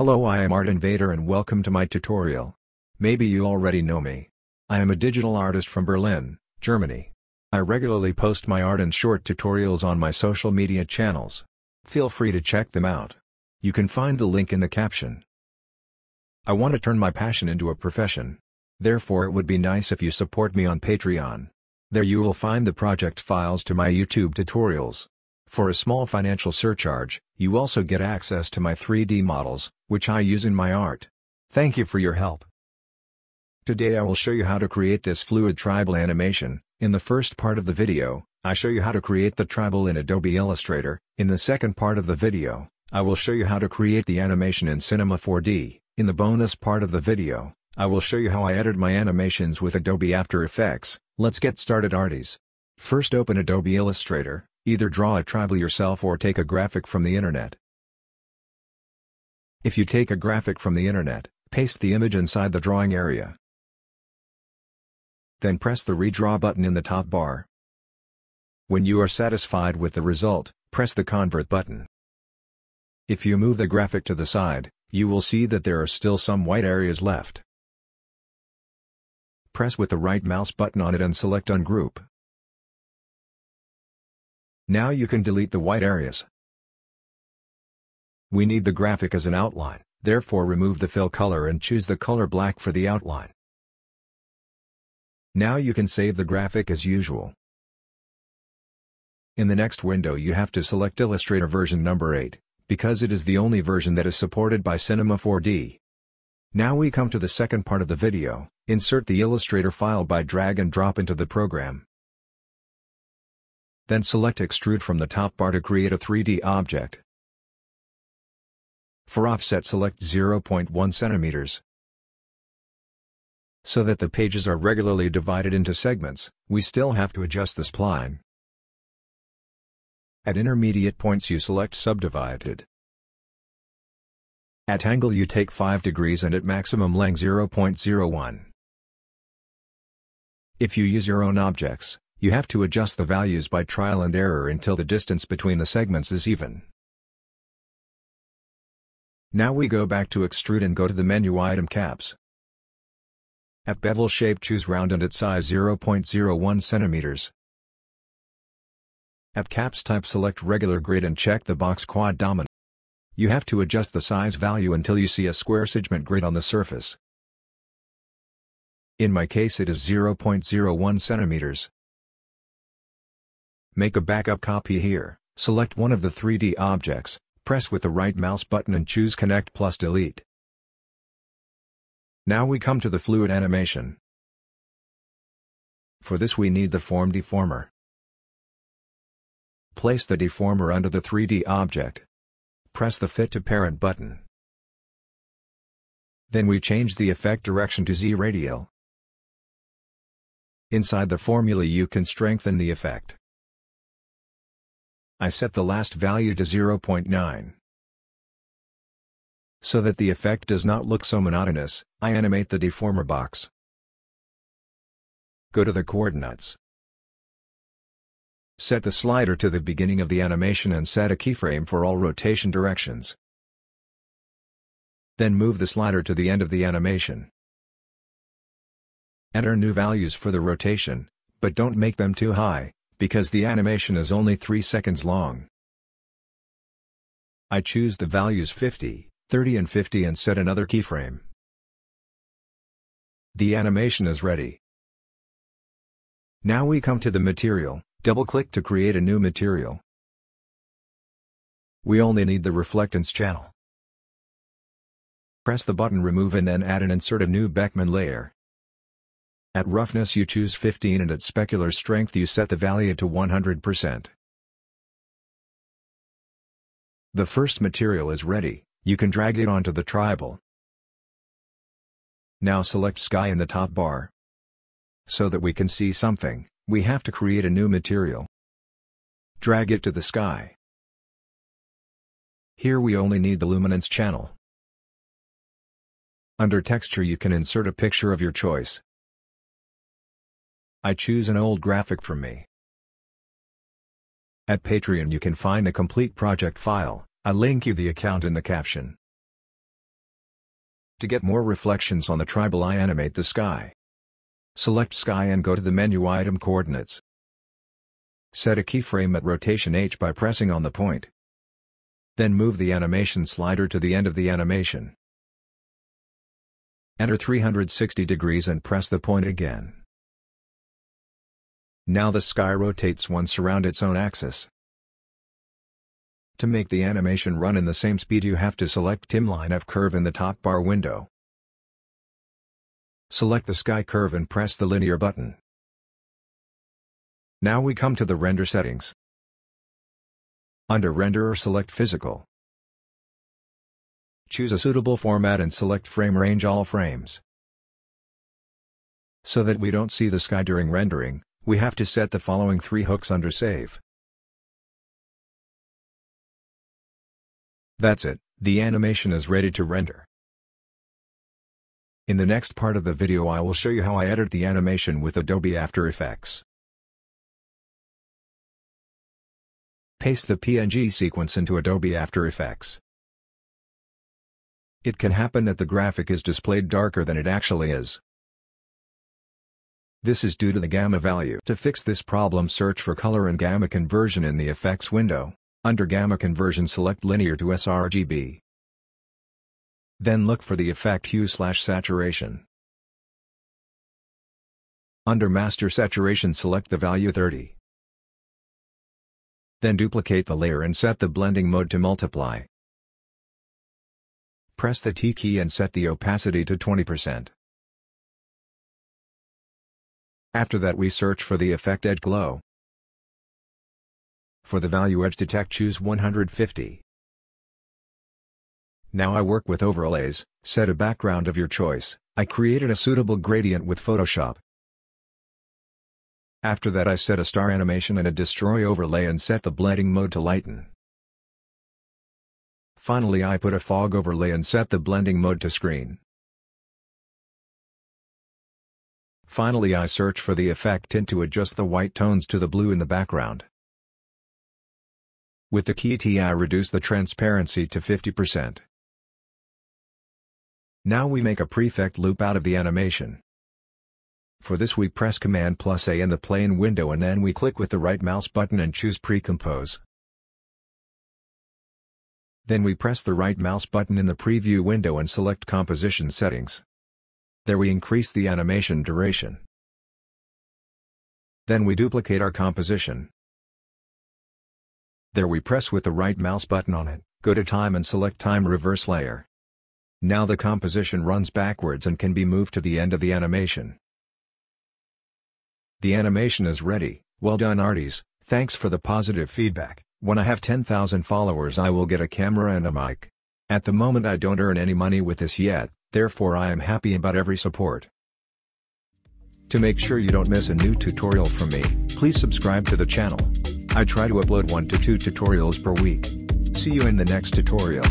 Hello I am Artinvader and welcome to my tutorial. Maybe you already know me. I am a digital artist from Berlin, Germany. I regularly post my art and short tutorials on my social media channels. Feel free to check them out. You can find the link in the caption. I want to turn my passion into a profession. Therefore it would be nice if you support me on Patreon. There you will find the project files to my YouTube tutorials. For a small financial surcharge, you also get access to my 3D models, which I use in my art. Thank you for your help. Today I will show you how to create this fluid tribal animation. In the first part of the video, I show you how to create the tribal in Adobe Illustrator. In the second part of the video, I will show you how to create the animation in Cinema 4D. In the bonus part of the video, I will show you how I edit my animations with Adobe After Effects. Let's get started arties. First open Adobe Illustrator, Either draw a tribal yourself or take a graphic from the internet. If you take a graphic from the internet, paste the image inside the drawing area. Then press the Redraw button in the top bar. When you are satisfied with the result, press the Convert button. If you move the graphic to the side, you will see that there are still some white areas left. Press with the right mouse button on it and select Ungroup. Now you can delete the white areas. We need the graphic as an outline, therefore remove the fill color and choose the color black for the outline. Now you can save the graphic as usual. In the next window you have to select Illustrator version number 8, because it is the only version that is supported by Cinema 4D. Now we come to the second part of the video, insert the Illustrator file by drag and drop into the program. Then select Extrude from the top bar to create a 3D object. For offset select 0.1 cm. So that the pages are regularly divided into segments, we still have to adjust the spline. At intermediate points you select Subdivided. At angle you take 5 degrees and at maximum length 0.01. If you use your own objects, you have to adjust the values by trial and error until the distance between the segments is even. Now we go back to extrude and go to the menu item caps. At bevel shape choose round and at size 0.01 cm. At caps type select regular grid and check the box quad dominant. You have to adjust the size value until you see a square segment grid on the surface. In my case it is 0.01 cm. Make a backup copy here, select one of the 3D objects, press with the right mouse button and choose Connect plus Delete. Now we come to the fluid animation. For this we need the form deformer. Place the deformer under the 3D object. Press the Fit to Parent button. Then we change the effect direction to Z radial. Inside the formula you can strengthen the effect. I set the last value to 0.9. So that the effect does not look so monotonous, I animate the deformer box. Go to the coordinates. Set the slider to the beginning of the animation and set a keyframe for all rotation directions. Then move the slider to the end of the animation. Enter new values for the rotation, but don't make them too high, because the animation is only 3 seconds long. I choose the values 50, 30 and 50 and set another keyframe. The animation is ready. Now we come to the material, double-click to create a new material. We only need the reflectance channel. Press the button remove and then add and insert a new Beckmann layer. At roughness you choose 15 and at specular strength you set the value to 100%. The first material is ready, you can drag it onto the tribal. Now select sky in the top bar. So that we can see something, we have to create a new material. Drag it to the sky. Here we only need the luminance channel. Under texture you can insert a picture of your choice. I choose an old graphic from me. At Patreon you can find the complete project file, I link you the account in the caption. To get more reflections on the tribal I animate the sky. Select sky and go to the menu item coordinates. Set a keyframe at rotation H by pressing on the point. Then move the animation slider to the end of the animation. Enter 360 degrees and press the point again. Now the sky rotates once around its own axis. To make the animation run in the same speed you have to select Timeline F curve in the top bar window. Select the sky curve and press the linear button. Now we come to the render settings. Under renderer select physical. Choose a suitable format and select frame range all frames. So that we don't see the sky during rendering, we have to set the following three hooks under save. That's it, the animation is ready to render. In the next part of the video I will show you how I edit the animation with Adobe After Effects. Paste the PNG sequence into Adobe After Effects. It can happen that the graphic is displayed darker than it actually is. This is due to the gamma value. To fix this problem search for color and gamma conversion in the effects window. Under gamma conversion select linear to sRGB. Then look for the effect hue slash saturation. Under master saturation select the value 30. Then duplicate the layer and set the blending mode to multiply. Press the T key and set the opacity to 20%. After that we search for the effect Edge Glow. For the value Edge Detect choose 150. Now I work with overlays, set a background of your choice, I created a suitable gradient with Photoshop. After that I set a star animation and a destroy overlay and set the blending mode to lighten. Finally I put a fog overlay and set the blending mode to screen. Finally I search for the effect tint to adjust the white tones to the blue in the background. With the key T I reduce the transparency to 50%. Now we make a prefect loop out of the animation. For this we press Command plus A in the plane window and then we click with the right mouse button and choose Pre-Compose. Then we press the right mouse button in the preview window and select Composition Settings. There we increase the animation duration. Then we duplicate our composition. There we press with the right mouse button on it, go to Time and select Time Reverse Layer. Now the composition runs backwards and can be moved to the end of the animation. The animation is ready, well done arties, thanks for the positive feedback, when I have 10,000 followers I will get a camera and a mic. At the moment I don't earn any money with this yet, therefore I am happy about every support. To make sure you don't miss a new tutorial from me, please subscribe to the channel. I try to upload 1 to 2 tutorials per week. See you in the next tutorial.